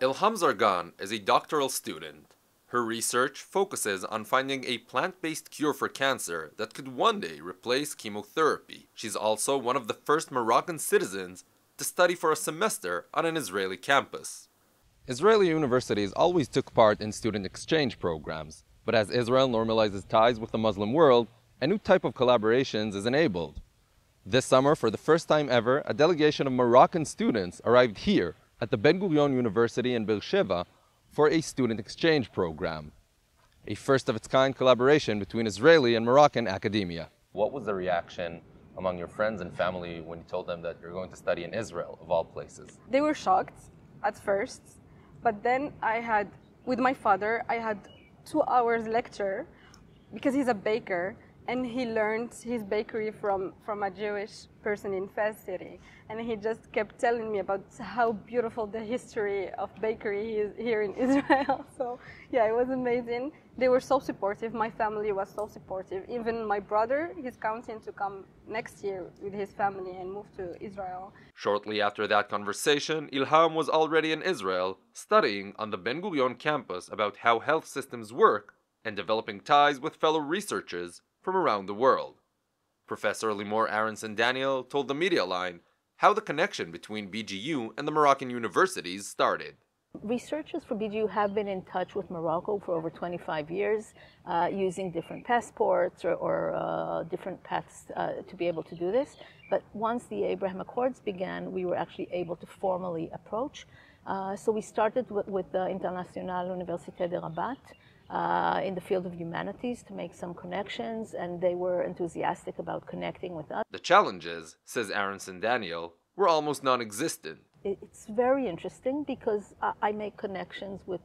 Ilham Zargan is a doctoral student. Her research focuses on finding a plant-based cure for cancer that could one day replace chemotherapy. She's also one of the first Moroccan citizens to study for a semester on an Israeli campus. Israeli universities always took part in student exchange programs, but as Israel normalizes ties with the Muslim world, a new type of collaborations is enabled. This summer, for the first time ever, a delegation of Moroccan students arrived here at the Ben Gurion University in Beersheba for a student exchange program, a first of its kind collaboration between Israeli and Moroccan academia. What was the reaction among your friends and family when you told them that you're going to study in Israel, of all places? They were shocked at first, but then I had, with my father, I had two hours lecture because he's a baker and he learned his bakery from, from a Jewish person in Fez City. And he just kept telling me about how beautiful the history of bakery is here in Israel. So yeah, it was amazing. They were so supportive. My family was so supportive. Even my brother, he's counting to come next year with his family and move to Israel. Shortly after that conversation, Ilham was already in Israel, studying on the Ben Gurion campus about how health systems work and developing ties with fellow researchers from around the world. Professor Limor Aharonson Daniel told the Media Line how the connection between BGU and the Moroccan universities started. Researchers for BGU have been in touch with Morocco for over 25 years uh, using different passports or, or uh, different paths uh, to be able to do this. But once the Abraham Accords began, we were actually able to formally approach. Uh, so we started with, with the Internationale Université de Rabat, uh, in the field of humanities to make some connections, and they were enthusiastic about connecting with us. The challenges, says Aharonson Daniel, were almost non existent. It's very interesting because I make connections with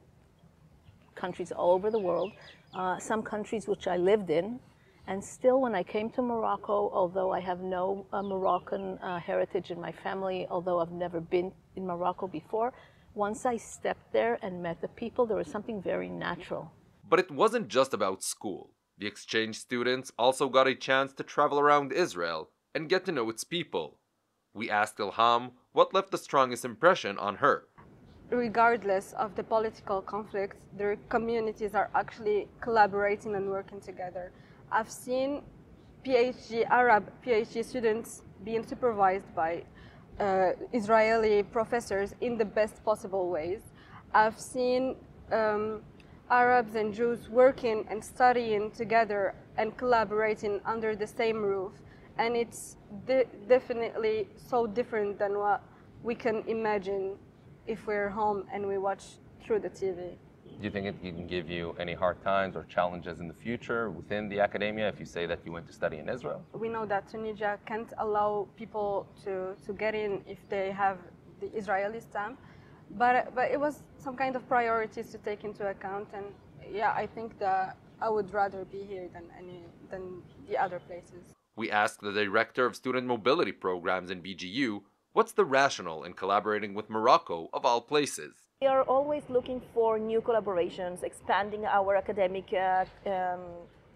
countries all over the world, uh, some countries which I lived in. And still, when I came to Morocco, although I have no uh, Moroccan uh, heritage in my family, although I've never been in Morocco before, once I stepped there and met the people, there was something very natural but it wasn't just about school. The exchange students also got a chance to travel around Israel and get to know its people. We asked Ilham what left the strongest impression on her. Regardless of the political conflicts, their communities are actually collaborating and working together. I've seen PhD, Arab PhD students being supervised by uh, Israeli professors in the best possible ways. I've seen um, Arabs and Jews working and studying together and collaborating under the same roof. And it's de definitely so different than what we can imagine if we're home and we watch through the TV. Do you think it can give you any hard times or challenges in the future within the academia if you say that you went to study in Israel? We know that Tunisia can't allow people to, to get in if they have the Israeli stamp but but it was some kind of priorities to take into account. And yeah i think that i would rather be here than any than the other places. We asked the director of student mobility programs in bgu what's the rationale in collaborating with morocco of all places? We are always looking for new collaborations expanding our academic uh, um,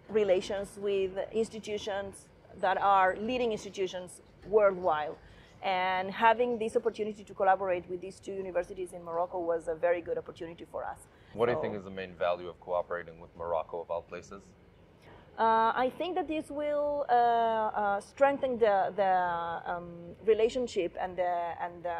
relations with institutions that are leading institutions worldwide and having this opportunity to collaborate with these two universities in Morocco was a very good opportunity for us. What so, do you think is the main value of cooperating with Morocco of all places? Uh, I think that this will uh, uh, strengthen the, the um, relationship and the, and the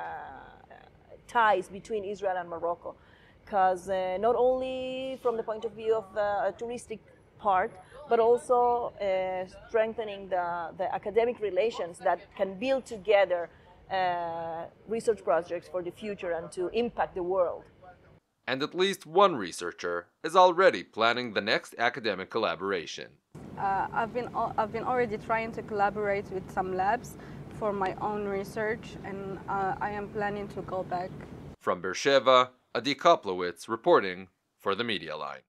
ties between Israel and Morocco. Because uh, not only from the point of view of the touristic part, but also uh, strengthening the, the academic relations that can build together uh, research projects for the future and to impact the world. And at least one researcher is already planning the next academic collaboration. Uh, I've, been, I've been already trying to collaborate with some labs for my own research, and uh, I am planning to go back. From Beersheba, Adi Koplewitz reporting for the Media Line.